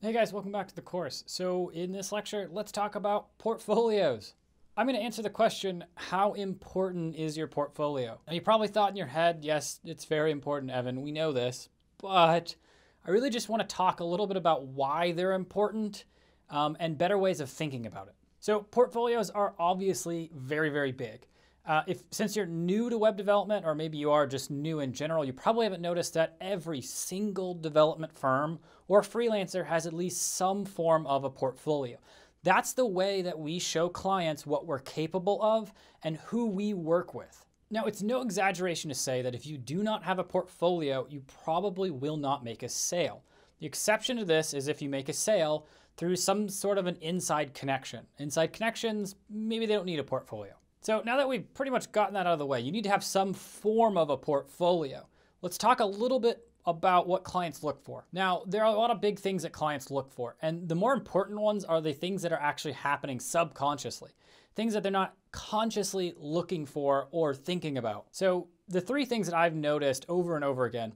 Hey guys, welcome back to the course. So in this lecture, let's talk about portfolios. I'm going to answer the question, how important is your portfolio? Now you probably thought in your head, yes, it's very important, Evan, we know this, but I really just want to talk a little bit about why they're important um, and better ways of thinking about it. So portfolios are obviously very, very big. Uh, if since you're new to web development, or maybe you are just new in general, you probably haven't noticed that every single development firm or freelancer has at least some form of a portfolio. That's the way that we show clients what we're capable of and who we work with. Now, it's no exaggeration to say that if you do not have a portfolio, you probably will not make a sale. The exception to this is if you make a sale through some sort of an inside connection. Inside connections, maybe they don't need a portfolio. So now that we've pretty much gotten that out of the way, you need to have some form of a portfolio. Let's talk a little bit about what clients look for. Now, there are a lot of big things that clients look for, and the more important ones are the things that are actually happening subconsciously, things that they're not consciously looking for or thinking about. So the three things that I've noticed over and over again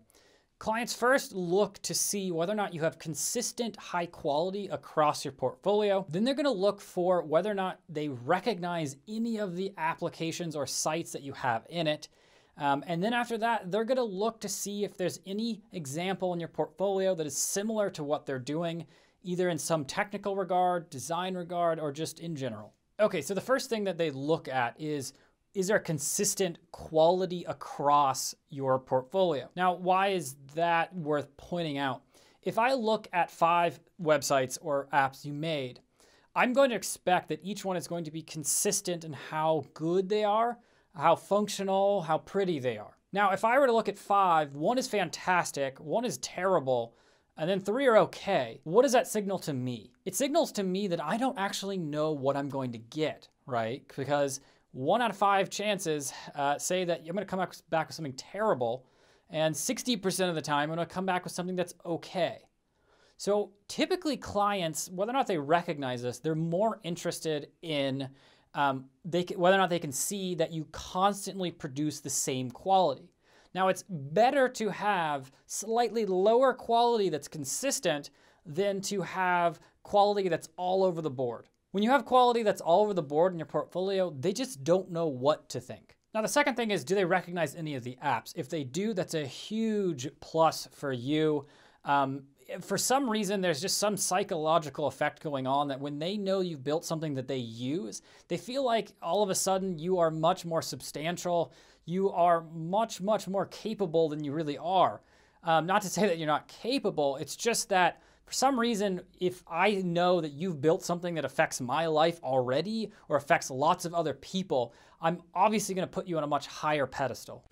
Clients first look to see whether or not you have consistent high quality across your portfolio. Then they're gonna look for whether or not they recognize any of the applications or sites that you have in it. Um, and then after that, they're gonna look to see if there's any example in your portfolio that is similar to what they're doing, either in some technical regard, design regard, or just in general. Okay, so the first thing that they look at is is there consistent quality across your portfolio? Now, why is that worth pointing out? If I look at five websites or apps you made, I'm going to expect that each one is going to be consistent in how good they are, how functional, how pretty they are. Now, if I were to look at five, one is fantastic, one is terrible, and then three are okay, what does that signal to me? It signals to me that I don't actually know what I'm going to get, right? Because one out of five chances uh, say that I'm going to come back with something terrible, and 60% of the time I'm going to come back with something that's okay. So typically, clients, whether or not they recognize this, they're more interested in um, they whether or not they can see that you constantly produce the same quality. Now, it's better to have slightly lower quality that's consistent than to have quality that's all over the board. When you have quality that's all over the board in your portfolio, they just don't know what to think. Now, the second thing is, do they recognize any of the apps? If they do, that's a huge plus for you. Um, for some reason, there's just some psychological effect going on that when they know you've built something that they use, they feel like all of a sudden you are much more substantial. You are much, much more capable than you really are. Um, not to say that you're not capable, it's just that for some reason, if I know that you've built something that affects my life already or affects lots of other people, I'm obviously going to put you on a much higher pedestal.